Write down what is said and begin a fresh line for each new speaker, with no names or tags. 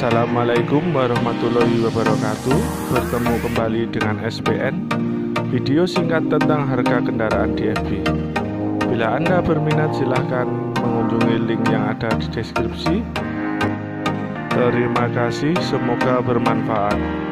Assalamualaikum warahmatullahi wabarakatuh. Bertemu kembali dengan SPN Video singkat tentang harga kendaraan di FB Bila Anda berminat silahkan mengunjungi link yang ada di deskripsi. Terima kasih, semoga bermanfaat.